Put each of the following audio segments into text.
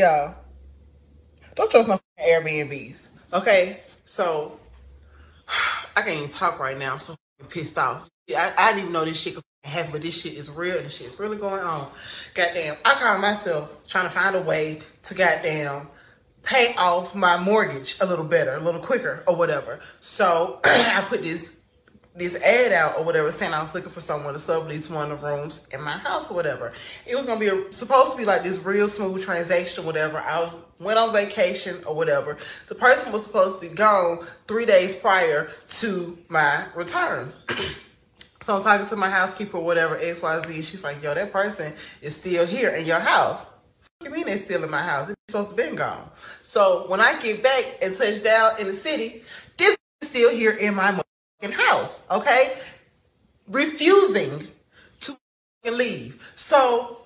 y'all. Don't trust no Airbnbs. Okay, so I can't even talk right now. I'm so pissed off. I, I didn't even know this shit could happen, but this shit is real and this shit is really going on. Goddamn, I call myself trying to find a way to goddamn pay off my mortgage a little better, a little quicker, or whatever. So I put this this ad out or whatever saying I was looking for someone to sublease one of the rooms in my house or whatever. It was gonna be a, supposed to be like this real smooth transaction, whatever. I was went on vacation or whatever. The person was supposed to be gone three days prior to my return. so I'm talking to my housekeeper or whatever, XYZ. She's like, yo, that person is still here in your house. What you mean they're still in my house? They're supposed to been gone. So when I get back and touch down in the city, this is still here in my house, okay? Refusing to leave. So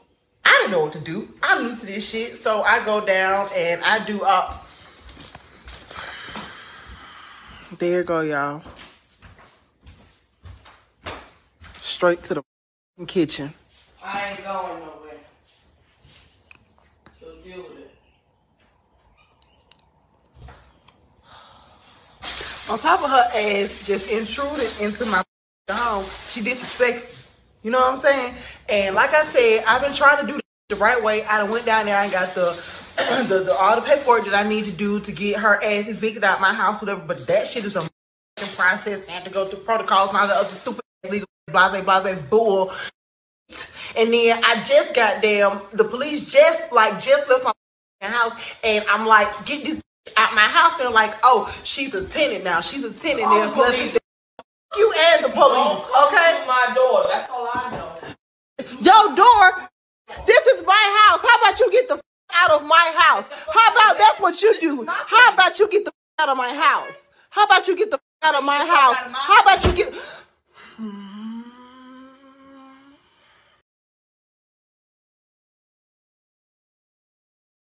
I didn't know what to do. I'm new to this shit. So I go down and I do up. There go, y'all. Straight to the kitchen. I ain't going nowhere. So deal with it. On top of her ass just intruded into my home, she disrespected. You know what I'm saying? And like I said, I've been trying to do the right way. I done went down there and got the, the, the all the paperwork that I need to do to get her ass evicted out my house, whatever. But that shit is a process. I have to go through protocols and all the other stupid legal blase blase bull. And then I just got damn the police just like just left my house and I'm like, get this at my house. They're like, oh, she's a tenant now. She's a tenant. Oh, There's police. nothing. You and the police, okay? My door. That's all I know. Your door. This is my house. How about you get the f- out of my house? How about that's what you do? How about you get the f- out of my house? How about you get the f- out of my house? How about you get?